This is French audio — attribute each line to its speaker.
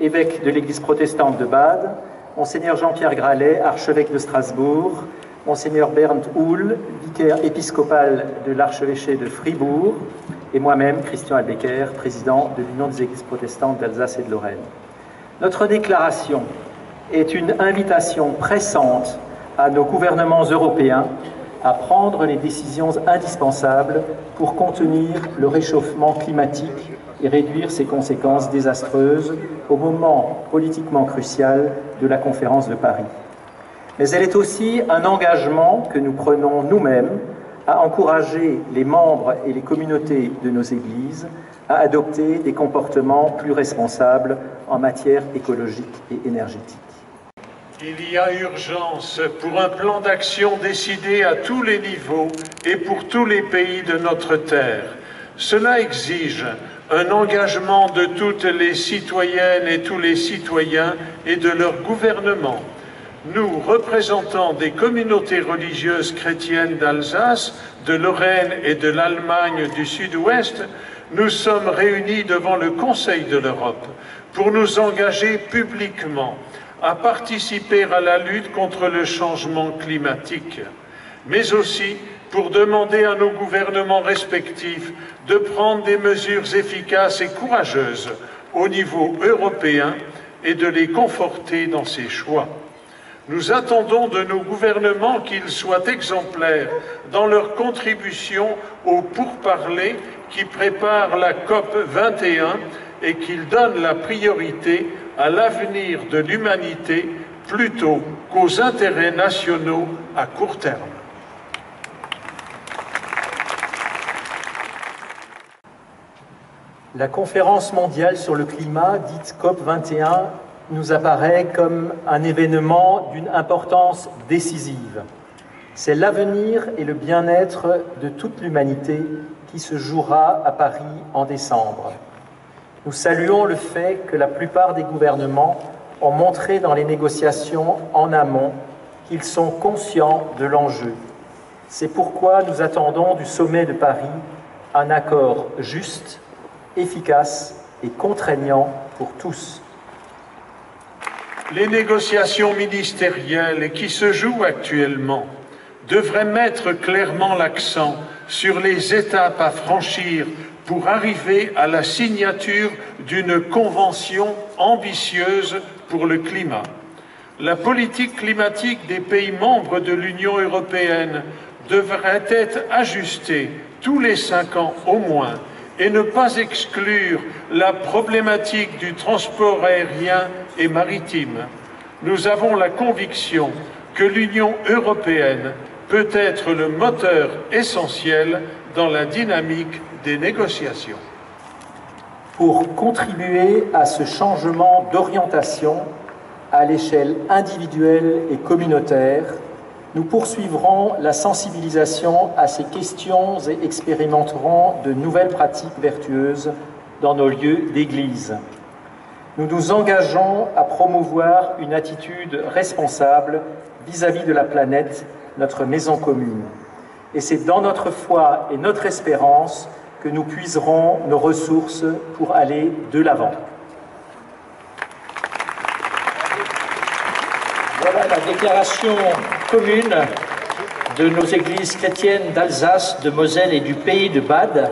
Speaker 1: évêque de l'Église protestante de Bade, Monseigneur Jean-Pierre Gralet, archevêque de Strasbourg, Monseigneur Bernd Hull, vicaire épiscopal de l'archevêché de Fribourg, et moi-même, Christian Albecker, président de l'Union des Églises protestantes d'Alsace et de Lorraine. Notre déclaration est une invitation pressante à nos gouvernements européens à prendre les décisions indispensables pour contenir le réchauffement climatique et réduire ses conséquences désastreuses au moment politiquement crucial de la conférence de Paris. Mais elle est aussi un engagement que nous prenons nous-mêmes à encourager les membres et les communautés de nos églises à adopter des comportements plus responsables en matière écologique et énergétique.
Speaker 2: Il y a urgence pour un plan d'action décidé à tous les niveaux et pour tous les pays de notre terre. Cela exige un engagement de toutes les citoyennes et tous les citoyens et de leur gouvernement. Nous, représentants des communautés religieuses chrétiennes d'Alsace, de Lorraine et de l'Allemagne du Sud-Ouest, nous sommes réunis devant le Conseil de l'Europe pour nous engager publiquement à participer à la lutte contre le changement climatique, mais aussi pour demander à nos gouvernements respectifs de prendre des mesures efficaces et courageuses au niveau européen et de les conforter dans ces choix. Nous attendons de nos gouvernements qu'ils soient exemplaires dans leur contribution au pourparler qui prépare la COP 21 et qu'ils donnent la priorité à l'avenir de l'humanité plutôt qu'aux intérêts nationaux à court terme.
Speaker 1: La conférence mondiale sur le climat, dite COP21, nous apparaît comme un événement d'une importance décisive. C'est l'avenir et le bien-être de toute l'humanité qui se jouera à Paris en décembre. Nous saluons le fait que la plupart des gouvernements ont montré dans les négociations en amont qu'ils sont conscients de l'enjeu. C'est pourquoi nous attendons du sommet de Paris un accord juste, efficace et contraignant pour tous.
Speaker 2: Les négociations ministérielles qui se jouent actuellement devraient mettre clairement l'accent sur les étapes à franchir pour arriver à la signature d'une convention ambitieuse pour le climat. La politique climatique des pays membres de l'Union européenne devrait être ajustée tous les cinq ans au moins et ne pas exclure la problématique du transport aérien et maritime. Nous avons la conviction que l'Union européenne peut être le moteur essentiel dans la dynamique des négociations.
Speaker 1: Pour contribuer à ce changement d'orientation à l'échelle individuelle et communautaire, nous poursuivrons la sensibilisation à ces questions et expérimenterons de nouvelles pratiques vertueuses dans nos lieux d'église. Nous nous engageons à promouvoir une attitude responsable vis-à-vis -vis de la planète, notre maison commune. Et c'est dans notre foi et notre espérance que nous puiserons nos ressources pour aller de l'avant. Voilà la déclaration commune de nos églises chrétiennes d'Alsace, de Moselle et du pays de Bade.